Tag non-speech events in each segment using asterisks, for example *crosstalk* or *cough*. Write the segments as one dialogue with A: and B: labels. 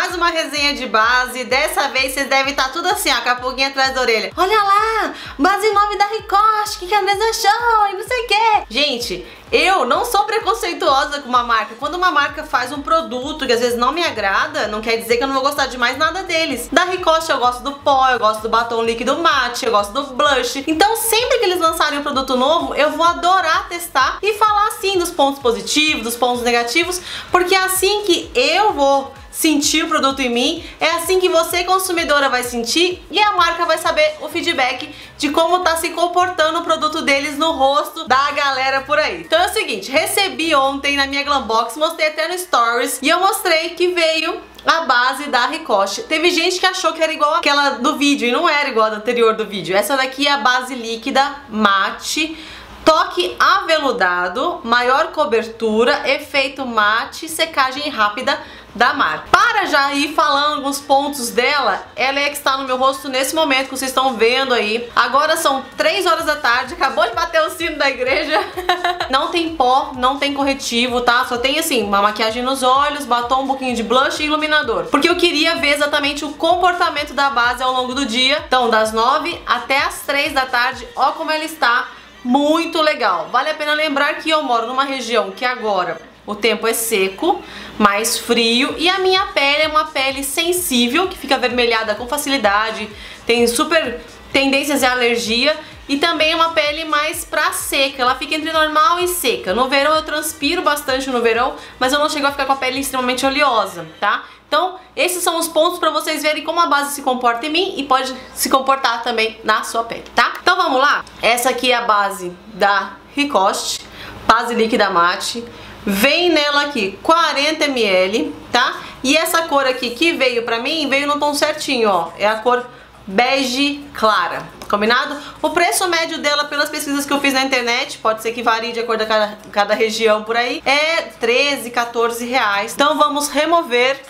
A: mais uma resenha de base. Dessa vez vocês devem estar tudo assim, ó, com a pulguinha atrás da orelha. Olha lá, base nome da Ricoche, que, a Andresa achou e não sei o que. Gente, eu não sou preconceituosa com uma marca. Quando uma marca faz um produto que às vezes não me agrada, não quer dizer que eu não vou gostar de mais nada deles. Da Ricoche eu gosto do pó, eu gosto do batom líquido mate, eu gosto do blush. Então sempre que eles lançarem um produto novo, eu vou adorar testar e falar assim dos pontos positivos, dos pontos negativos, porque é assim que eu vou sentir o produto em mim, é assim que você consumidora vai sentir e a marca vai saber o feedback de como tá se comportando o produto deles no rosto da galera por aí. Então é o seguinte, recebi ontem na minha Glambox, mostrei até no Stories e eu mostrei que veio a base da Ricoche. Teve gente que achou que era igual aquela do vídeo e não era igual a anterior do vídeo. Essa daqui é a base líquida mate Toque aveludado, maior cobertura, efeito mate, secagem rápida da marca. Para já ir falando alguns pontos dela, ela é que está no meu rosto nesse momento que vocês estão vendo aí. Agora são 3 horas da tarde, acabou de bater o sino da igreja. *laughs* não tem pó, não tem corretivo, tá? Só tem assim, uma maquiagem nos olhos, batom, um pouquinho de blush e iluminador. Porque eu queria ver exatamente o comportamento da base ao longo do dia. Então, das 9 até as 3 da tarde, ó como ela está muito legal. Vale a pena lembrar que eu moro numa região que agora o tempo é seco, mais frio e a minha pele é uma pele sensível, que fica avermelhada com facilidade, tem super tendências de alergia e também é uma pele mais pra seca, ela fica entre normal e seca. No verão eu transpiro bastante no verão, mas eu não chego a ficar com a pele extremamente oleosa, tá? Então, esses são os pontos para vocês verem como a base se comporta em mim e pode se comportar também na sua pele, tá? Então vamos lá? Essa aqui é a base da Ricoste, base líquida mate. Vem nela aqui 40 ml, tá? E essa cor aqui que veio pra mim, veio no tom certinho, ó. É a cor bege clara, combinado? O preço médio dela, pelas pesquisas que eu fiz na internet, pode ser que varie de acordo com cada, cada região por aí, é 13, 14 reais. Então vamos remover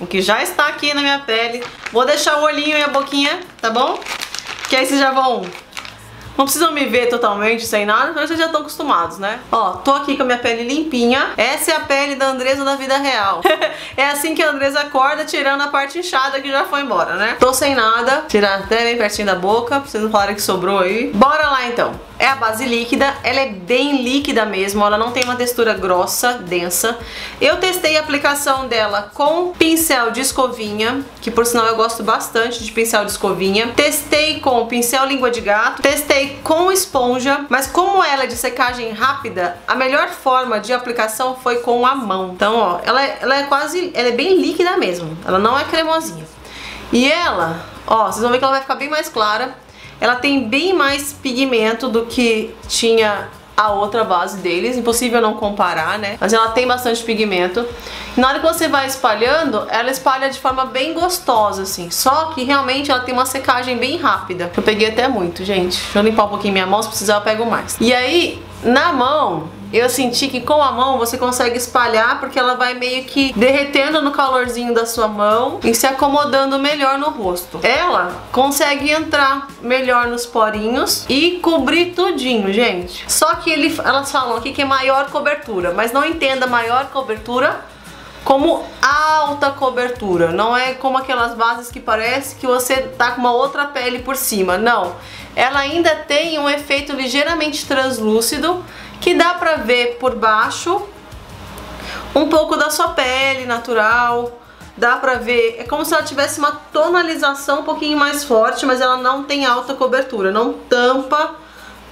A: o que já está aqui na minha pele. Vou deixar o olhinho e a boquinha, tá bom? Que aí vocês já vão não precisam me ver totalmente sem nada, mas vocês já estão acostumados, né? Ó, tô aqui com a minha pele limpinha. Essa é a pele da Andresa da vida real. *laughs* é assim que a Andresa acorda, tirando a parte inchada que já foi embora, né? Tô sem nada, tirar até bem pertinho da boca, pra vocês não falarem que sobrou aí. Bora lá então. É a base líquida, ela é bem líquida mesmo, ela não tem uma textura grossa, densa. Eu testei a aplicação dela com pincel de escovinha, que por sinal eu gosto bastante de pincel de escovinha. Testei com pincel língua de gato, testei com esponja, mas como ela é de secagem rápida, a melhor forma de aplicação foi com a mão. Então, ó, ela, é, ela é quase, ela é bem líquida mesmo, ela não é cremosinha. E ela, ó, vocês vão ver que ela vai ficar bem mais clara. Ela tem bem mais pigmento do que tinha a outra base deles, impossível não comparar, né? Mas ela tem bastante pigmento. Na hora que você vai espalhando, ela espalha de forma bem gostosa, assim. Só que realmente ela tem uma secagem bem rápida. Eu peguei até muito, gente. Deixa eu limpar um pouquinho minha mão, se precisar eu pego mais. E aí, na mão, eu senti que com a mão você consegue espalhar porque ela vai meio que derretendo no calorzinho da sua mão e se acomodando melhor no rosto. Ela consegue entrar melhor nos porinhos e cobrir tudinho, gente. Só que ele, elas falam aqui que é maior cobertura, mas não entenda maior cobertura como alta cobertura, não é como aquelas bases que parece que você tá com uma outra pele por cima, não. Ela ainda tem um efeito ligeiramente translúcido, que dá pra ver por baixo um pouco da sua pele natural, dá pra ver, é como se ela tivesse uma tonalização um pouquinho mais forte, mas ela não tem alta cobertura, não tampa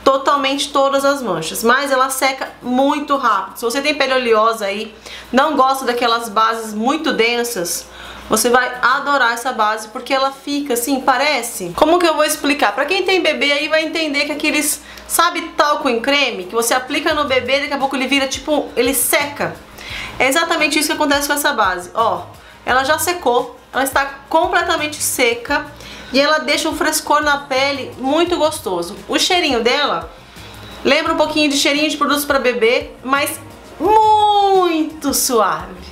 A: totalmente todas as manchas, mas ela seca muito rápido. Se você tem pele oleosa aí, não gosta daquelas bases muito densas, você vai adorar essa base porque ela fica assim, parece. Como que eu vou explicar? Pra quem tem bebê aí vai entender que aqueles, sabe talco em creme? Que você aplica no bebê daqui a pouco ele vira tipo, ele seca. É exatamente isso que acontece com essa base. Ó, ela já secou, ela está completamente seca e ela deixa um frescor na pele muito gostoso. O cheirinho dela lembra um pouquinho de cheirinho de produtos para bebê, mas muito suave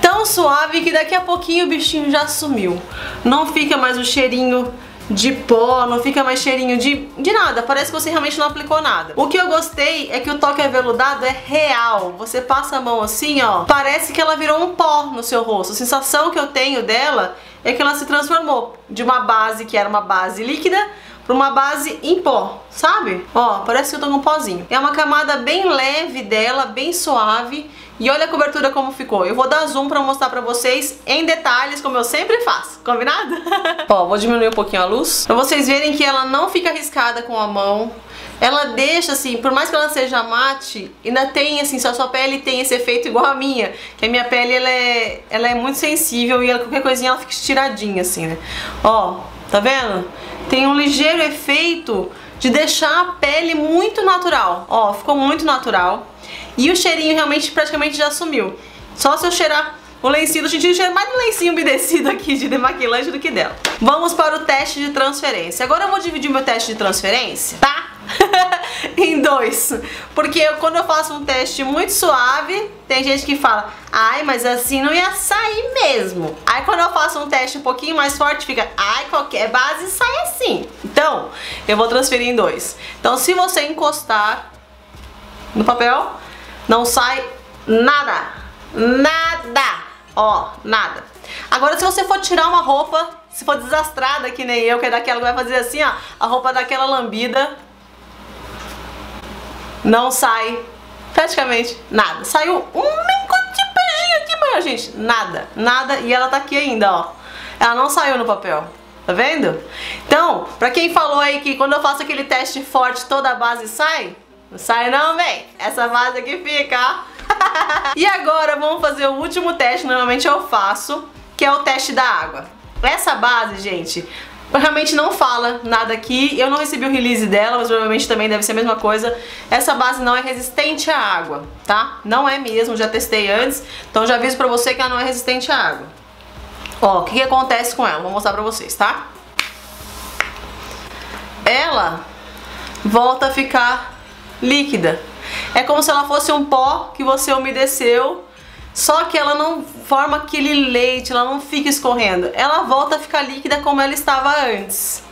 A: tão suave que daqui a pouquinho o bichinho já sumiu. Não fica mais o cheirinho de pó, não fica mais cheirinho de, de nada. Parece que você realmente não aplicou nada. O que eu gostei é que o toque aveludado é real. Você passa a mão assim, ó, parece que ela virou um pó no seu rosto. A sensação que eu tenho dela é que ela se transformou de uma base que era uma base líquida para uma base em pó, sabe? Ó, parece que eu tô com um pozinho. É uma camada bem leve dela, bem suave. E olha a cobertura como ficou. Eu vou dar zoom pra mostrar pra vocês em detalhes, como eu sempre faço. Combinado? *laughs* Ó, vou diminuir um pouquinho a luz. Pra vocês verem que ela não fica arriscada com a mão. Ela deixa assim, por mais que ela seja mate, ainda tem assim, se a sua pele tem esse efeito igual a minha, que a minha pele ela é, ela é muito sensível e ela, qualquer coisinha ela fica estiradinha assim, né? Ó, tá vendo? Tem um ligeiro efeito de deixar a pele muito natural. Ó, ficou muito natural. E o cheirinho realmente praticamente já sumiu. Só se eu cheirar o lencinho, eu senti cheiro mais de lencinho umedecido aqui de demaquilante do que dela. Vamos para o teste de transferência. Agora eu vou dividir meu teste de transferência, tá? *laughs* em dois. Porque quando eu faço um teste muito suave, tem gente que fala, ai, mas assim não ia sair mesmo. Aí quando eu faço um teste um pouquinho mais forte, fica, ai, qualquer base sai assim. Então, eu vou transferir em dois. Então, se você encostar no papel, não sai nada. Nada. Ó, nada. Agora, se você for tirar uma roupa, se for desastrada, que nem eu, que é daquela que vai fazer assim, ó, a roupa daquela lambida, não sai praticamente nada. Saiu um de beijinho aqui, mas, gente, nada, nada, e ela tá aqui ainda, ó. Ela não saiu no papel. Tá vendo? Então, pra quem falou aí que quando eu faço aquele teste forte toda a base sai, não sai não, vem. Essa base aqui fica, ó. *laughs* e agora vamos fazer o último teste, normalmente eu faço, que é o teste da água. Essa base, gente, realmente não fala nada aqui. Eu não recebi o release dela, mas provavelmente também deve ser a mesma coisa. Essa base não é resistente à água, tá? Não é mesmo, já testei antes. Então já aviso pra você que ela não é resistente à água. Ó, o que, que acontece com ela? Vou mostrar pra vocês, tá? Ela volta a ficar líquida. É como se ela fosse um pó que você umedeceu, só que ela não forma aquele leite, ela não fica escorrendo. Ela volta a ficar líquida como ela estava antes.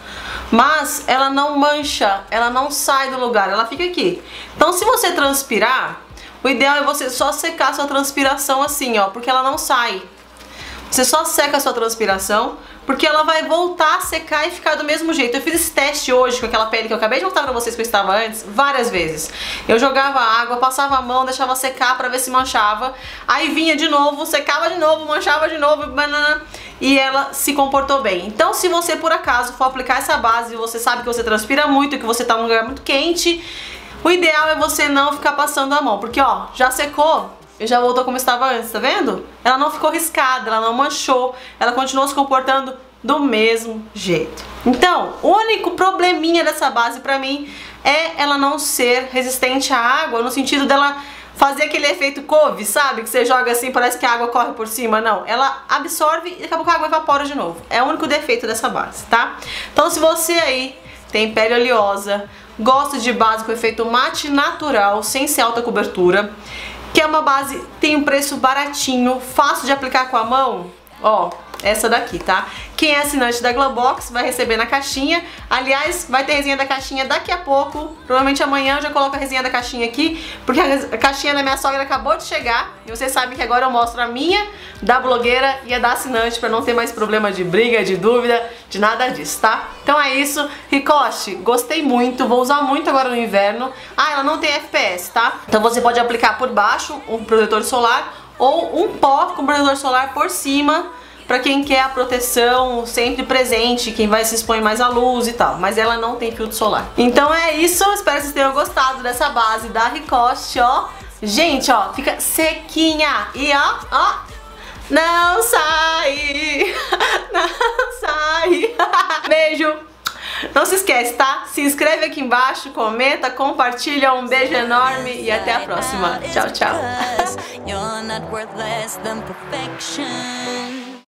A: Mas ela não mancha, ela não sai do lugar, ela fica aqui. Então se você transpirar, o ideal é você só secar sua transpiração assim, ó, porque ela não sai. Você só seca a sua transpiração, porque ela vai voltar a secar e ficar do mesmo jeito. Eu fiz esse teste hoje com aquela pele que eu acabei de mostrar pra vocês que eu estava antes, várias vezes. Eu jogava água, passava a mão, deixava secar pra ver se manchava, aí vinha de novo, secava de novo, manchava de novo, banana, e ela se comportou bem. Então se você por acaso for aplicar essa base e você sabe que você transpira muito, que você tá num lugar muito quente, o ideal é você não ficar passando a mão, porque ó, já secou, e já voltou como estava antes, tá vendo? Ela não ficou riscada, ela não manchou, ela continuou se comportando do mesmo jeito. Então, o único probleminha dessa base pra mim é ela não ser resistente à água, no sentido dela fazer aquele efeito couve, sabe? Que você joga assim, parece que a água corre por cima. Não, ela absorve e daqui a pouco a água evapora de novo. É o único defeito dessa base, tá? Então se você aí tem pele oleosa, gosta de base com efeito mate natural, sem ser alta cobertura, que é uma base, tem um preço baratinho, fácil de aplicar com a mão, ó, essa daqui, tá? Quem é assinante da Glowbox vai receber na caixinha. Aliás, vai ter resenha da caixinha daqui a pouco. Provavelmente amanhã eu já coloco a resenha da caixinha aqui, porque a caixinha da minha sogra acabou de chegar. E vocês sabem que agora eu mostro a minha, da blogueira e a da assinante, pra não ter mais problema de briga, de dúvida, de nada disso, tá? Então é isso. Ricoche, gostei muito, vou usar muito agora no inverno. Ah, ela não tem FPS, tá? Então você pode aplicar por baixo um protetor solar ou um pó com protetor solar por cima para quem quer a proteção sempre presente, quem vai se expor mais à luz e tal, mas ela não tem filtro solar. Então é isso, espero que vocês tenham gostado dessa base da Ricoste, ó. Gente, ó, fica sequinha e ó, ó, não sai, *laughs* não sai. *laughs* Beijo. Não se esquece, tá? Se inscreve aqui embaixo, comenta, compartilha. Um beijo enorme e até a próxima. Tchau, tchau.